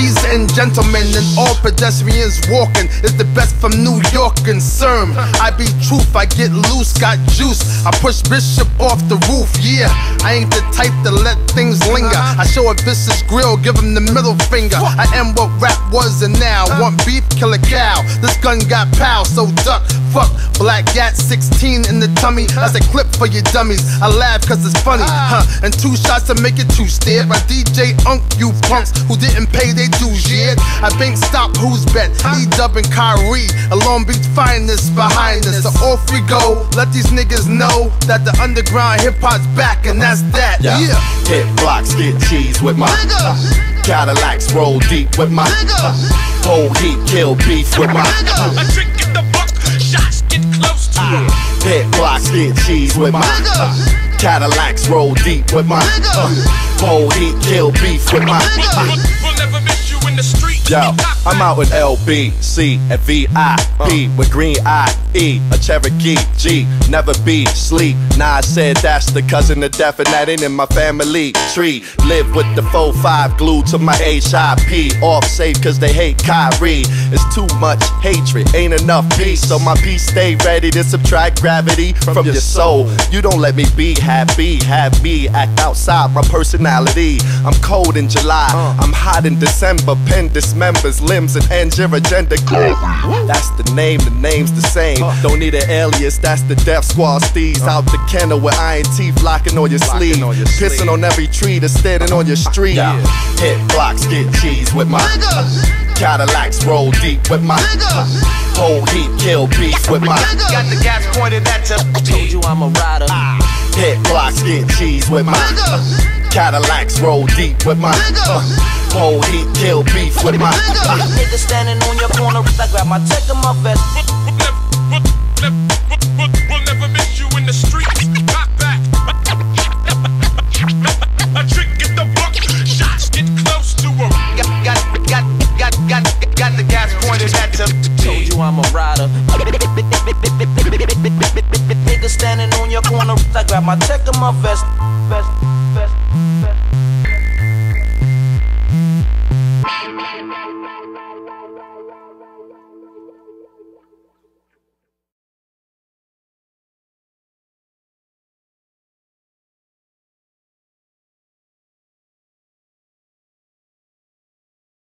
ladies and gentlemen, and all pedestrians walking is the best from New York and. I be truth, I get loose, got juice. I push Bishop off the roof, yeah. I ain't the type to let things linger. I show a vicious grill, give him the middle finger. I am what rap was and now. Want beef, kill a cow. This gun got pow, so duck, fuck. Black Gat 16 in the tummy. That's a clip for your dummies. I laugh cause it's funny, huh? And two shots to make it two stare. My DJ Unk, you punks who didn't pay their dues yet. I think stop who's bet. E Dub and Khari. A Long Beach finest behind us. So off we go. Let these niggas know that the underground hip hop's back, and that's that. Yeah. Yeah. Hit blocks, get cheese with my Nigga. uh, Cadillacs, roll deep with my Nigga. uh, whole heat, kill beef with my uh, Get cheese with my uh, Cadillacs, roll deep with my uh, whole heat, kill beef with my uh, we'll never miss you in the street. Yo, I'm out with LB, C, and VIP with green eye, E, a Cherokee, G, never be sleep. Nah, I said that's the cousin of death, and that ain't in my family tree. Live with the 4-5 glued to my HIP. Off safe cause they hate Khari. It's too much hatred, ain't enough peace. So my peace stay ready to subtract gravity from, your soul. You don't let me be happy, have me act outside my personality. I'm cold in July, uh. I'm hot in December. Pen dismembers limbs and ends your agenda. That's the name, the name's the same. Don't need an alias, that's the Def Squad steez out the kennel with iron teeth locking on your sleeve. on your Pissing on every tree that's standing on your street. Hit blocks, get cheese with my Cadillacs, roll deep with my Nigga. whole heat, kill beef with my Got the gas pointed at you. Told you I'm a rider. hit blocks, get cheese with my Cadillacs, roll deep with my Nigga. whole heat, kill beef with my Nigga. Nigga standing on your corner. I grab my tech and my vest. We'll, never miss you in the street. Pop back. A drink in the buck, shots get close to him. Got, got, got, got, got, got the gas pointed at you. Told you I'm a rider. Nigga standing on your corner. I grab my tech and my vest. Vest, vest.